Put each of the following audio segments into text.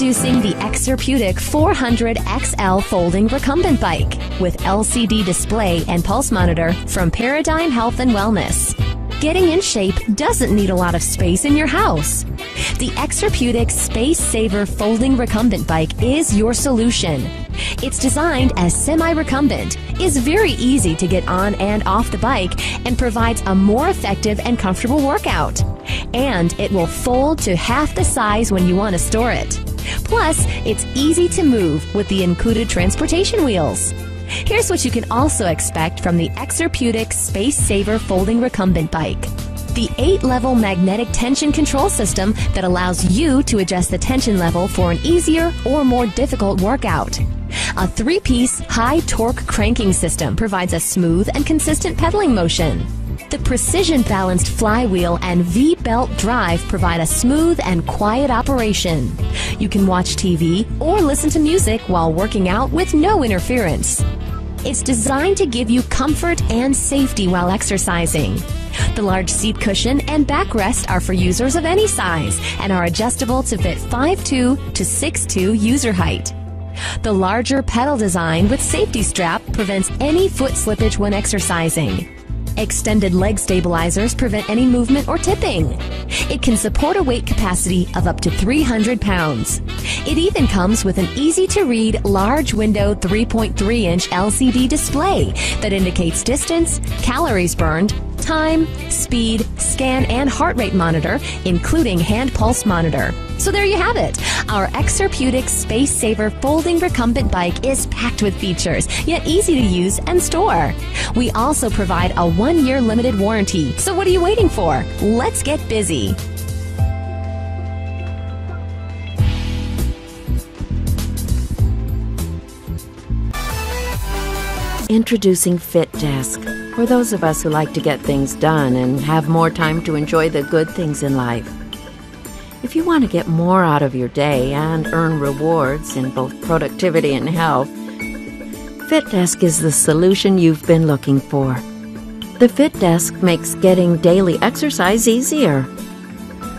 Introducing the Exerpeutic 400 XL folding recumbent bike with LCD display and pulse monitor from Paradigm Health and Wellness. Getting in shape doesn't need a lot of space in your house. The Exerpeutic Space Saver folding recumbent bike is your solution. It's designed as semi-recumbent, is very easy to get on and off the bike, and provides a more effective and comfortable workout. And it will fold to half the size when you want to store it. Plus, it's easy to move with the included transportation wheels. Here's what you can also expect from the Exerpeutic Space Saver folding recumbent bike. The eight level magnetic tension control system that allows you to adjust the tension level for an easier or more difficult workout. A three piece high torque cranking system provides a smooth and consistent pedaling motion. The precision balanced flywheel and V belt drive provide a smooth and quiet operation. You can watch TV or listen to music while working out with no interference. It's designed to give you comfort and safety while exercising. The large seat cushion and backrest are for users of any size and are adjustable to fit 5'2 to 6'2 user height. The larger pedal design with safety strap prevents any foot slippage when exercising. Extended leg stabilizers prevent any movement or tipping. It can support a weight capacity of up to 300 pounds. It even comes with an easy to read large window 3.3 inch LCD display that indicates distance, calories burned, time, speed, scan, and heart rate monitor, including hand pulse monitor. So there you have it. Our Exerpeutic Space Saver folding recumbent bike is packed with features, yet easy to use and store. We also provide a one year limited warranty. So what are you waiting for? Let's get busy. Introducing FitDesk for those of us who like to get things done and have more time to enjoy the good things in life. If you want to get more out of your day and earn rewards in both productivity and health, FitDesk is the solution you've been looking for. The FitDesk makes getting daily exercise easier.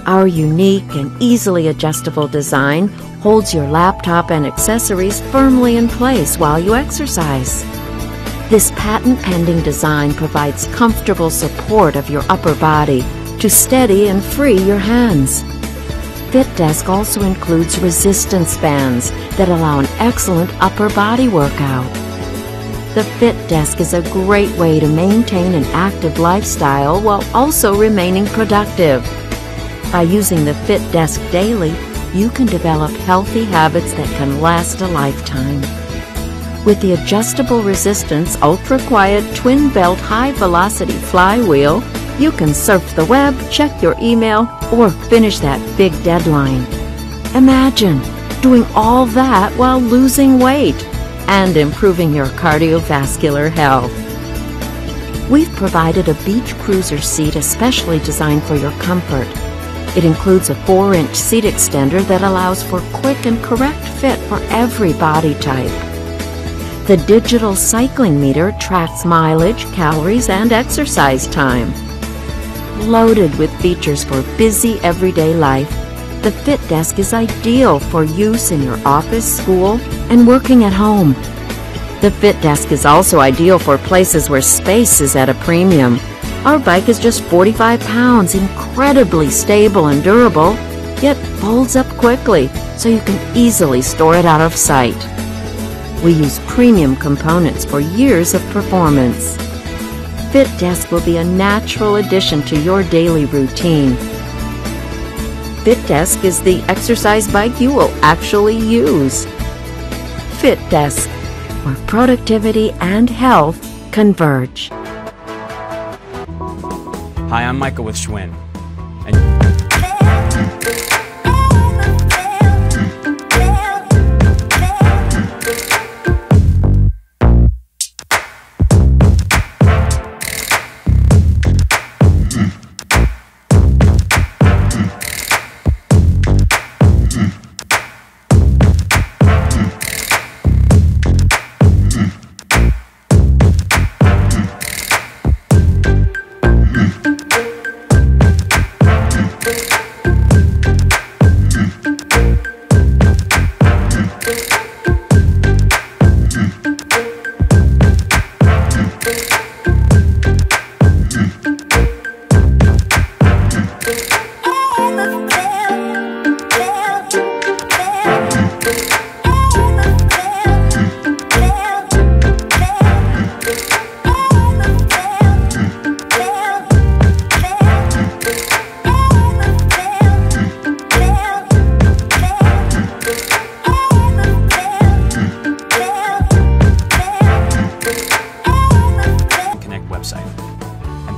Our unique and easily adjustable design holds your laptop and accessories firmly in place while you exercise. This patent pending design provides comfortable support of your upper body to steady and free your hands. FitDesk also includes resistance bands that allow an excellent upper body workout. The FitDesk is a great way to maintain an active lifestyle while also remaining productive. By using the FitDesk daily, you can develop healthy habits that can last a lifetime. With the adjustable resistance ultra quiet twin belt high velocity flywheel, you can surf the web, check your email, or finish that big deadline. Imagine doing all that while losing weight and improving your cardiovascular health. We've provided a beach cruiser seat especially designed for your comfort. It includes a 4 inch seat extender that allows for quick and correct fit for every body type. The digital cycling meter tracks mileage, calories, and exercise time. Loaded with features for busy everyday life, the FitDesk is ideal for use in your office, school, and working at home. The FitDesk is also ideal for places where space is at a premium. Our bike is just 45 pounds, incredibly stable and durable, yet folds up quickly so you can easily store it out of sight. We use premium components for years of performance. FitDesk will be a natural addition to your daily routine. FitDesk is the exercise bike you will actually use. FitDesk, where productivity and health converge. Hi, I'm Michael with Schwinn.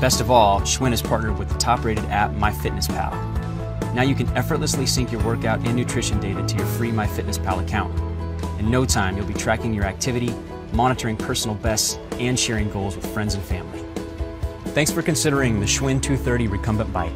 Best of all, Schwinn has partnered with the top rated app MyFitnessPal. Now you can effortlessly sync your workout and nutrition data to your free MyFitnessPal account. In no time, you'll be tracking your activity, monitoring personal bests, and sharing goals with friends and family. Thanks for considering the Schwinn 230 recumbent bike.